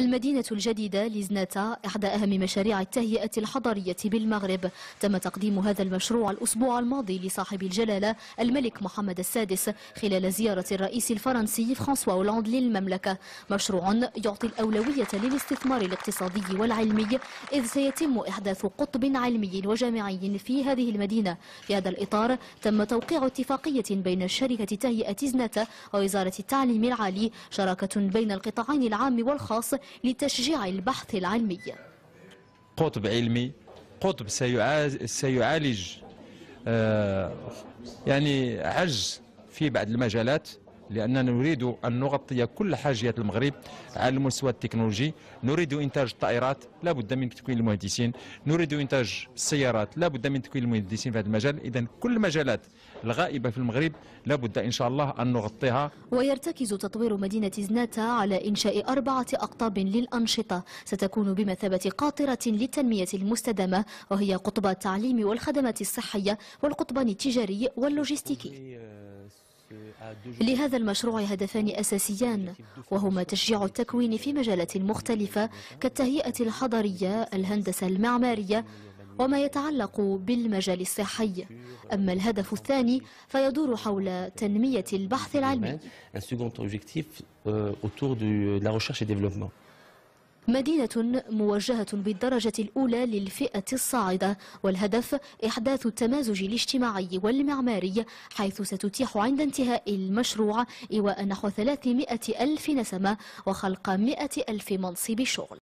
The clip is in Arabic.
المدينة الجديدة لزناتا إحدى أهم مشاريع التهيئة الحضرية بالمغرب. تم تقديم هذا المشروع الأسبوع الماضي لصاحب الجلالة الملك محمد السادس خلال زيارة الرئيس الفرنسي فرانسوا أولاند للمملكة. مشروع يعطي الأولوية للاستثمار الاقتصادي والعلمي إذ سيتم إحداث قطب علمي وجامعي في هذه المدينة. في هذا الإطار تم توقيع اتفاقية بين شركة تهيئة زناتا ووزارة التعليم العالي شراكة بين القطاعين العام والخاص لتشجيع البحث العلمي. قطب علمي قطب سيعالج آه، يعني عجز في بعض المجالات. لأننا نريد أن نغطي كل حاجيات المغرب على المستوى التكنولوجي. نريد إنتاج الطائرات لا بد من تكوين المهندسين. نريد إنتاج السيارات لا بد من تكوين المهندسين في هذا المجال. إذا كل المجالات الغائبة في المغرب لا بد إن شاء الله أن نغطيها. ويرتكز تطوير مدينة زناتا على إنشاء أربعة أقطاب للأنشطة ستكون بمثابة قاطرة للتنمية المستدامة وهي قطب التعليم والخدمات الصحية والقطبان التجاري واللوجستيكي. لهذا المشروع هدفان أساسيان وهما تشجيع التكوين في مجالات مختلفة كالتهيئة الحضرية الهندسة المعمارية وما يتعلق بالمجال الصحي. أما الهدف الثاني فيدور حول تنمية البحث العلمي. مدينة موجهة بالدرجة الأولى للفئة الصاعدة والهدف إحداث التمازج الاجتماعي والمعماري حيث ستتيح عند انتهاء المشروع إيواء نحو 300 ألف نسمة وخلق 100 ألف منصب شغل.